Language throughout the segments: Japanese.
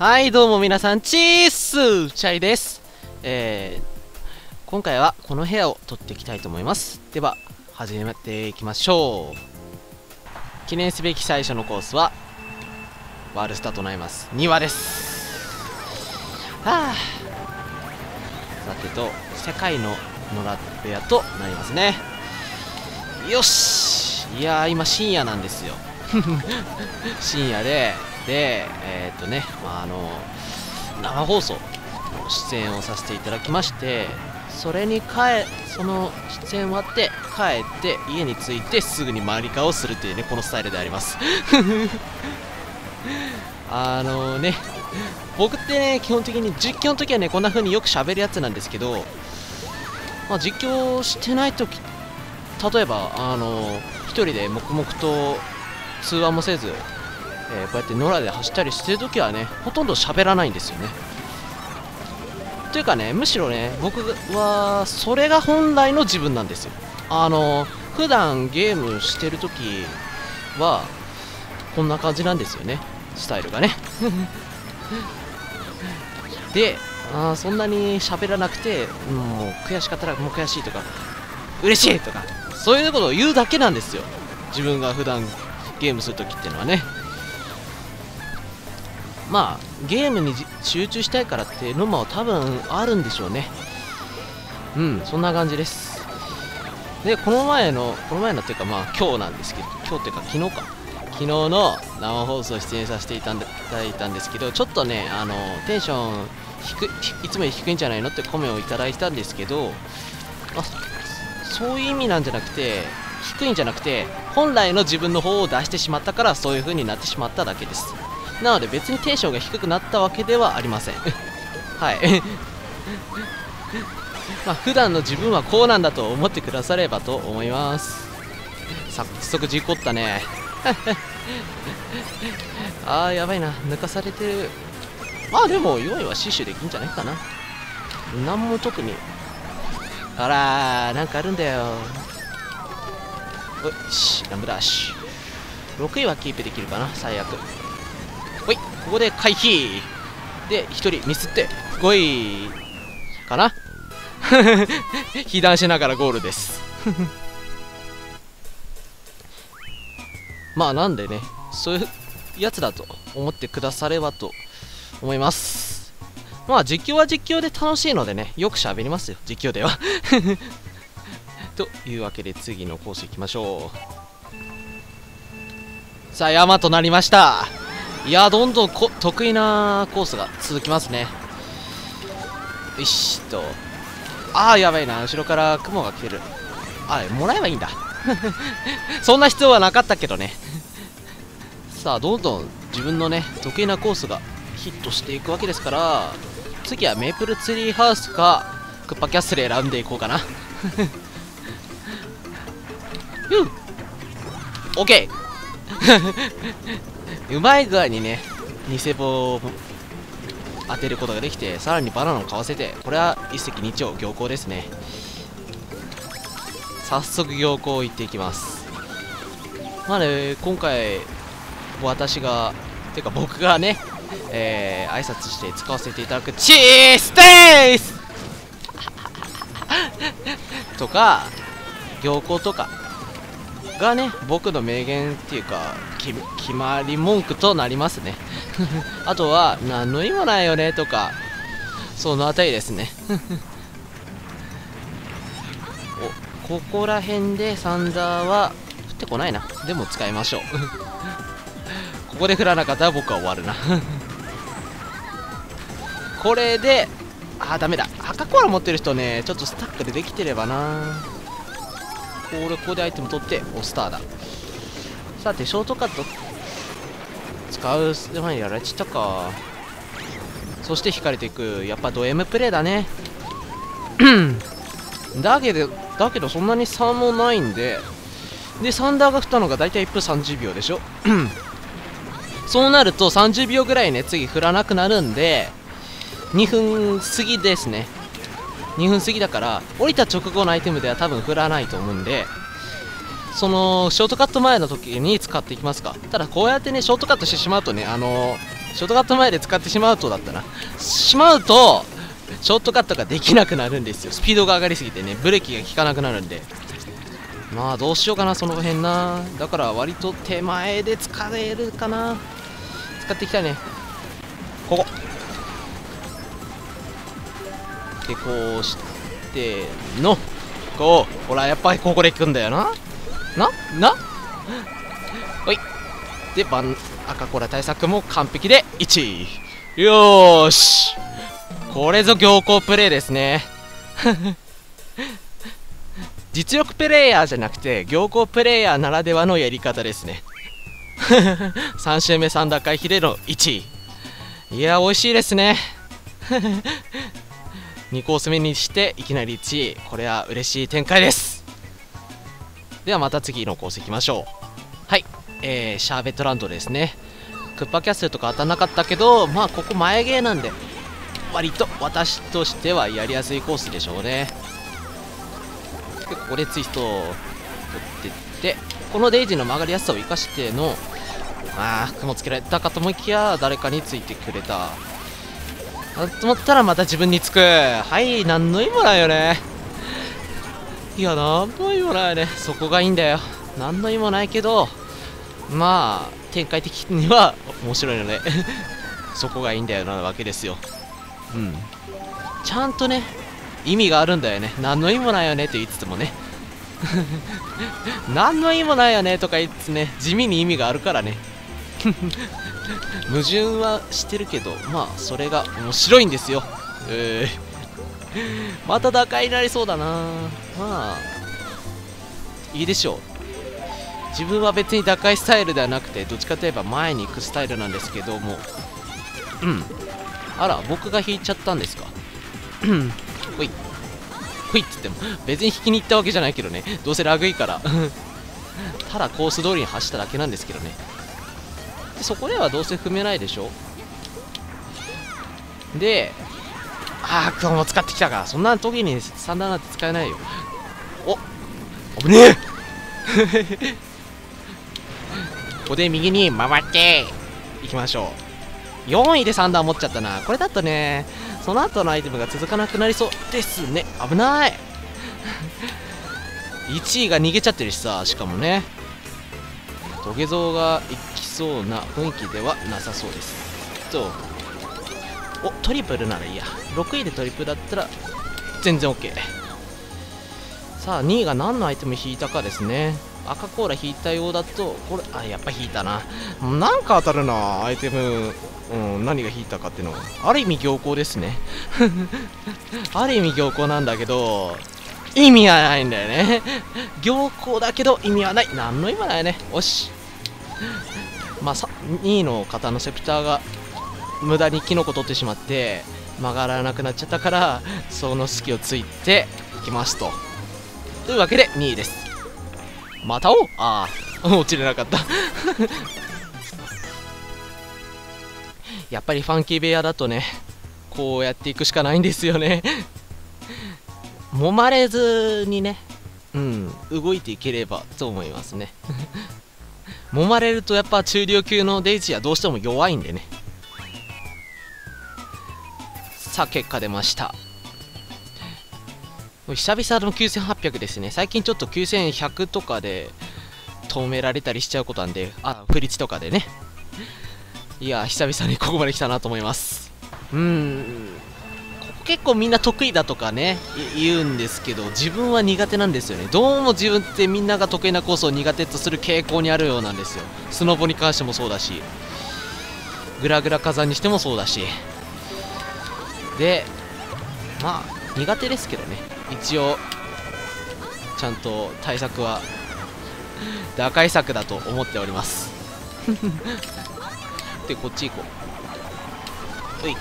はいどうも皆さんチースチャイです。えー、今回はこの部屋を撮っていきたいと思います。では始めていきましょう。記念すべき最初のコースはワールスターとなります。2話です。はあさてと世界の野良部屋となりますね。よし。いやー今深夜なんですよ。深夜ででえー、っとね、まあ、あの生放送の出演をさせていただきましてそれに帰その出演終わって帰って家に着いてすぐにマリカをするというねこのスタイルであります。あのね僕ってね基本的に実況の時はねこんな風によく喋るやつなんですけど、まあ、実況してない時例えばあの1人で黙々と通話もせず、えー、こうやって野良で走ったりしてる時はねほとんど喋らないんですよね。というかねむしろね僕はそれが本来の自分なんですよ。あの普段ゲームしてる時はこんな感じなんですよね。スタイルがね。であそんなに喋らなくて、もう悔しかったらもう悔しいとか嬉しいとかそういうことを言うだけなんですよ。自分が普段ゲームするときっていうのはね。まあゲームに集中したいからっていうのも多分あるんでしょうね。うんそんな感じです。でこの前のこの前のっていうかまあ今日なんですけど今日っていうか昨日か。昨日の生放送出演させていただいたんですけどちょっとねあのテンション低いつもより低いんじゃないのってコメをいただいたんですけどあそういう意味なんじゃなくて低いんじゃなくて本来の自分の方を出してしまったからそういう風になってしまっただけです。なので別にテンションが低くなったわけではありません。はい。まあ普段の自分はこうなんだと思ってくださればと思います。早速事故ったね。あーやばいな。抜かされてる。まあでも4位は死守できんじゃないかな。何も特に。あらーなんかあるんだよ。よしラムダッシュ。6位はキープできるかな最悪。ここで回避。で1人ミスって5位かな？被弾しながらゴールです。まあなんでねそういうやつだと思ってくださればと思います。まあ実況は実況で楽しいのでねよく喋りますよ実況では。というわけで次のコース行きましょう。さあ山となりました。いやどんどんこ得意なコースが続きますね。よしと。ああやばいな。後ろから雲が来てる。あもらえばいいんだ。そんな必要はなかったけどね。さあどんどん自分のね得意なコースがヒットしていくわけですから次はメープルツリーハウスかクッパキャッスル選んでいこうかな。うん。OK うまい具合にね偽棒を当てることができてさらにバナナを買わせてこれは一石二鳥行幸ですね。早速行幸行っていきます。まあね今回私がていうか僕がねえー、挨拶して使わせていただくチーステースとか行幸とかがね僕の名言っていうかき決まり文句となりますね。あとは何の意味もないよねとかそのあたりですね。おここら辺でサンダーは降ってこないな。でも使いましょう。ここで降らなかったら僕は終わるな。これであダメだ。赤コーラ持ってる人ねちょっとスタックでできてればな。これここでアイテム取ってオスターだ。さてショートカット。使う前にやられちゃったか。そして引かれていく。やっぱド M プレイだね。だけどだけどそんなに差もないんで。でサンダーが降ったのが大体1分30秒でしょ。そうなると30秒ぐらいね次降らなくなるんで2分過ぎですね。2分過ぎだから降りた直後のアイテムでは多分降らないと思うんで。そのショートカット前の時に使っていきますか。ただこうやってねショートカットしてしまうとねあのショートカット前で使ってしまうとだったなしまうとショートカットができなくなるんですよ。スピードが上がりすぎてねブレーキが効かなくなるんで。まあどうしようかなその辺な。だから割と手前で使えるかな。使っていきたいね。ここ。でこうしての。こう。ほらやっぱりここで行くんだよな。ななほい。でバン赤コーラ対策も完璧で1位。よーし。これぞ強行プレイですね。実力プレイヤーじゃなくて強行プレイヤーならではのやり方ですね。3周目3打回避での1位。いや美味しいですね。2コース目にしていきなり1位。これは嬉しい展開です。ではまた次のコース行きましょう。はい。えー、シャーベットランドですね。クッパキャッスルとか当たんなかったけどまあここ前ゲーなんで割と私としてはやりやすいコースでしょうね。でここでツイストを取ってってこのデイジーの曲がりやすさを生かしてのああ雲つけられたかと思いきや誰かについてくれた。と思ったらまた自分につく。はい。何の意味もないよね。いや何の意味もないね。そこがいいんだよ。何の意味もないけどまあ展開的には 面白いので そこがいいんだよなわけですよ。うん。ちゃんとね意味があるんだよね。何の意味もないよね。って言いつつもね。何の意味もないよね。とか言いつつね地味に意味があるからね。矛盾はしてるけどまあそれが面白いんですよ。えー、また打開になりそうだな。まあいいでしょう。自分は別に打開スタイルではなくてどっちかといえば前に行くスタイルなんですけども。うん。あら僕が引いちゃったんですか？うん。ほい。ほいって言っても別に引きに行ったわけじゃないけどね。どうせラグいから。ただコース通りに走っただけなんですけどね。でそこではどうせ踏めないでしょ？でああ雲も使ってきたか。そんな時に三段なんて使えないよ。お危ねえ。ここで右に回っていきましょう。4位で3段持っちゃったな。これだとねその後のアイテムが続かなくなりそうですね。危ない。1位が逃げちゃってるしさしかもね。土下座が行きそうな雰囲気ではなさそうです。とおトリプルならいいや。6位でトリプルだったら全然 OK さあ2位が何のアイテム引いたかですね。赤コーラ引いたようだとこれあやっぱ引いたな。なんか当たるなアイテム、うん、何が引いたかっていうの。はある意味行幸ですね。ある意味行幸なんだけど意味はないんだよね。行幸だけど意味はない。何の意味もないね。よし。まあ2位の方のセプターが無駄にキノコ取ってしまって曲がらなくなっちゃったからその隙をついてきますと。というわけで2位です。またお？ああ落ちれなかった。やっぱりファンキー部屋だとねこうやっていくしかないんですよね。揉まれずにねうん動いていければと思いますね。揉まれるとやっぱ中量級のデイジーはどうしても弱いんでね。さあ結果出ました。久々の9800ですね。最近ちょっと9100とかで止められたりしちゃうことなんであフリチとかでね。いや久々にここまで来たなと思います。うん。ここ結構みんな得意だとかね言うんですけど自分は苦手なんですよね。どうも自分ってみんなが得意なコースを苦手とする傾向にあるようなんですよ。スノボに関してもそうだしグラグラ火山にしてもそうだし。でまあ苦手ですけどね。一応ちゃんと対策は 打開策だと思っております。でこっち行こう。うい。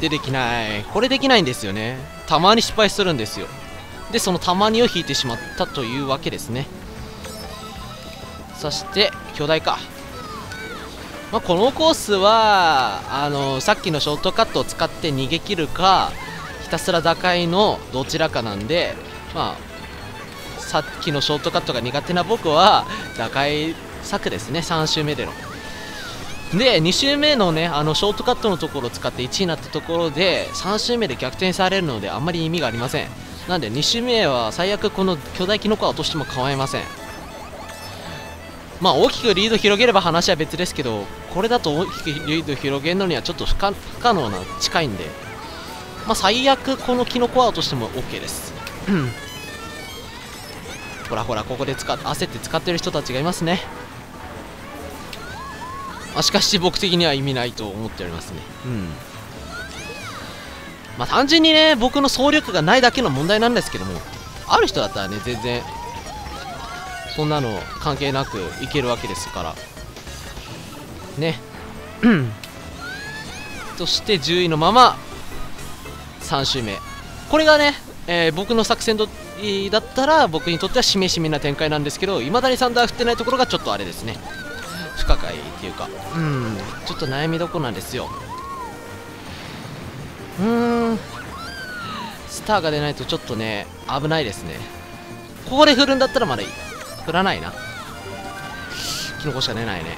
でできない。これできないんですよね。たまに失敗するんですよ。でそのたまにを引いてしまったというわけですね。そして巨大かまあ、このコースはあのさっきのショートカットを使って逃げ切るかひたすら打開のどちらかなんでまあさっきのショートカットが苦手な僕は打開策ですね3周目での。で2周目のねあのショートカットのところを使って1位になったところで3周目で逆転されるのであんまり意味がありません。なんで2周目は最悪この巨大キノコは落としても構いません。まあ大きくリード広げれば話は別ですけどこれだと大きくリード広げるのにはちょっと不可能な近いんで。まあ最悪このキノコは落としても OK です。ほらほらここで使っ焦って使ってる人たちがいますね。まあ、しかし僕的には意味ないと思っておりますね。うん。まあ単純にね僕の総力がないだけの問題なんですけどもある人だったらね全然そんなの関係なくいけるわけですから。ね。そして10位のまま3周目。これがね、えー、僕の作戦だったら僕にとってはしめしめな展開なんですけどいまだにサンダー振ってないところがちょっとあれですね。不可解っていうか。うん。ちょっと悩みどころなんですよ。うーん。スターが出ないとちょっとね危ないですね。ここで振るんだったらまだいい振らないな。キノコしか出ないね。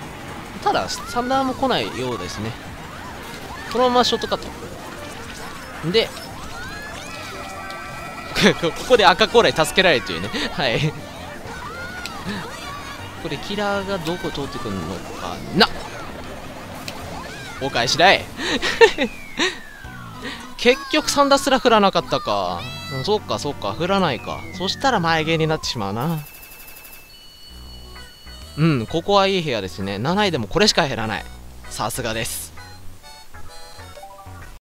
ただサンダーも来ないようですね。このままショートカットで ここで赤コーラに助けられるというね。はい。これキラーがどこ通ってくるのかな。お返しだい。結局3打すら振らなかったか。そうかそうか。振らないか。そしたら前芸になってしまうな。うんここはいい部屋ですね。7位でもこれしか減らない。さすがです。